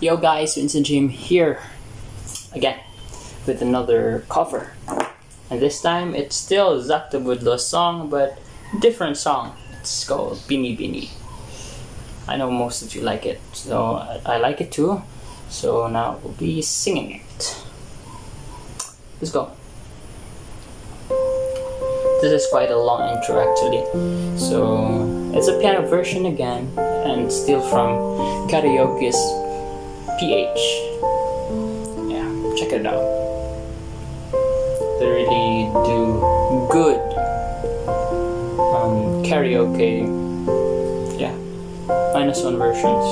Yo guys, Winson Jim here again with another cover. And this time it's still Zack Tabudlo's song but different song. It's called Binibini. I know most of you like it, so I, I like it too. So now we'll be singing it. Let's go. This is quite a long intro actually. So it's a piano version again and still from Karaoke's PH. Yeah, check it out. They really do good um, karaoke. Yeah, minus one versions.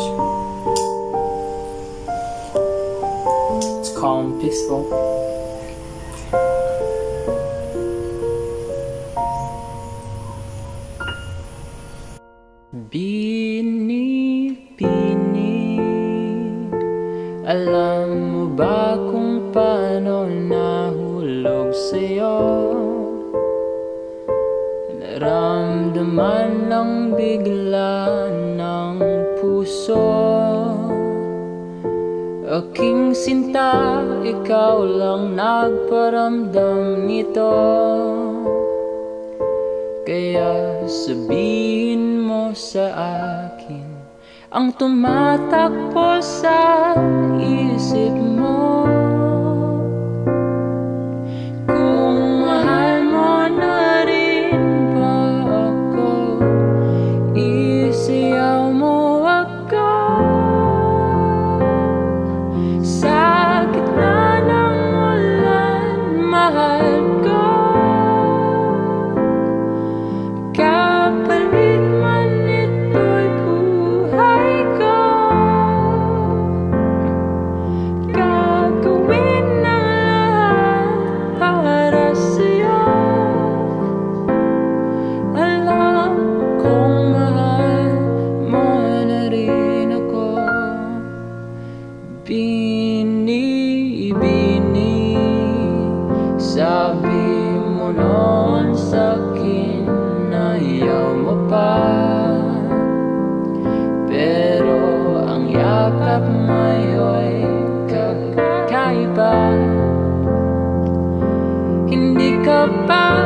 It's calm, peaceful. Alam mo ba kung paano nahulog sa'yo? Naramdaman lang bigla ng puso Aking sinta, ikaw lang nagparamdam nito Kaya sabihin mo sa akin Ang tumatakbo sa isip mo Sabi mo noon sa'kin na ayaw mo pa Pero ang yakap ngayon kakaiba. Hindi ka pa